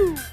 Woo!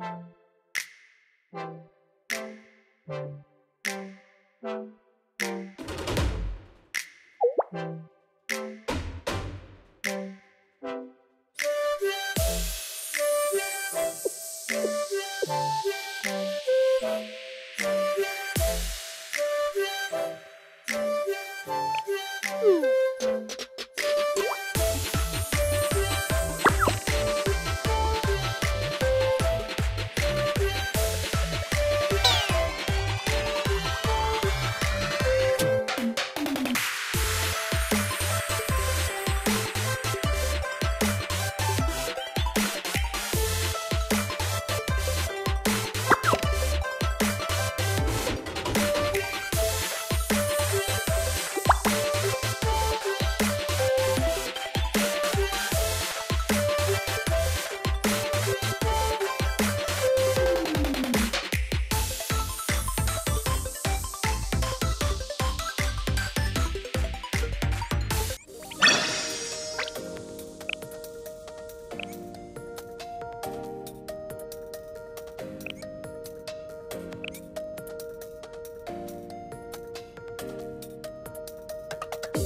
Thank you.